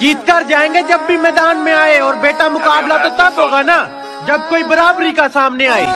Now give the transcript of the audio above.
जीत कर जाएँगे जब भी मैदान में आए और बेटा मुकाबला तो तब होगा ना, जब कोई बराबरी का सामने आए।